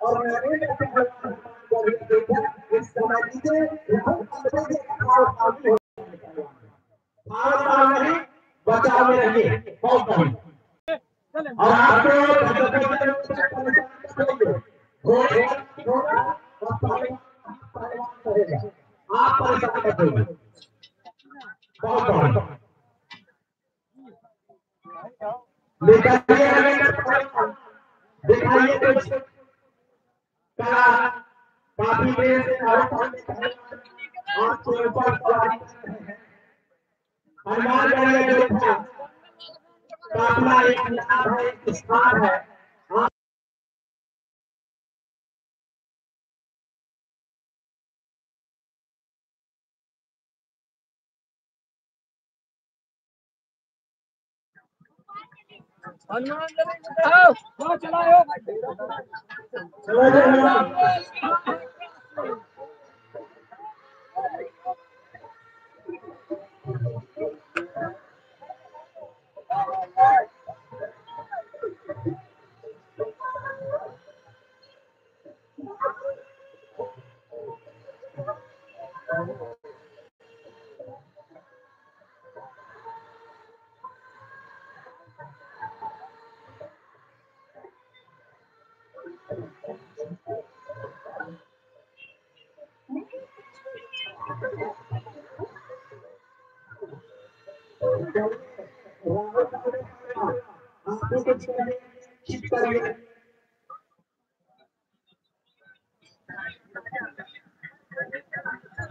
और इस समय बचाव में रहिए और आपको आप परेशान कर देंगे बहुत बढ़िया दिखाइए कुछ। काफ़ी देर से आपके ऊपर हनुमान गढ़ जो था एक नाम है स्थान है। हनुमान चलाओ चलाओ।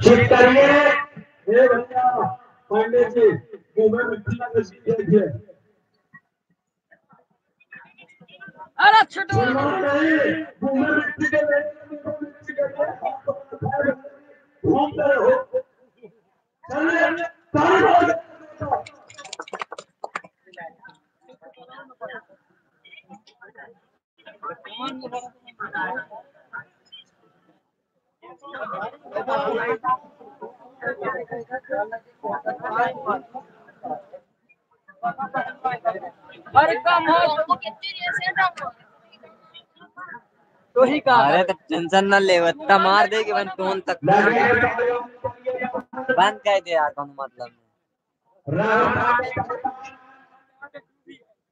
चित करिए हे भैया पंडित जी मुँह में मिट्टी लग रही अरे छोटो के के घूम रहे हो चलिए तो ही अरे तो टेंशन न ले इतना मार दे कि बन टोन तक बंद कर दे यार मतलब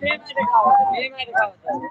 মেয়েমারে খাওয়া যায় মেয়েমারে খাওয়া যায়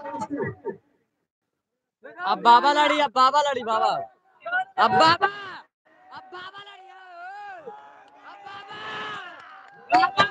अब बाबा लड़ी अब बाबा लड़ी बाबा। अब बाबा अब बाबा लड़ी अब बाबा।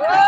Oh!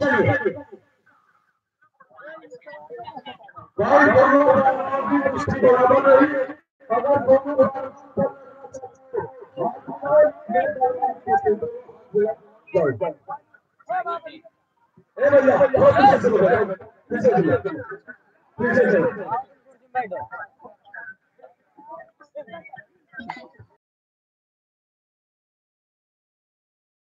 चलिए बॉल दोनों की दृष्टि बराबर रही अगर दोनों ए भैया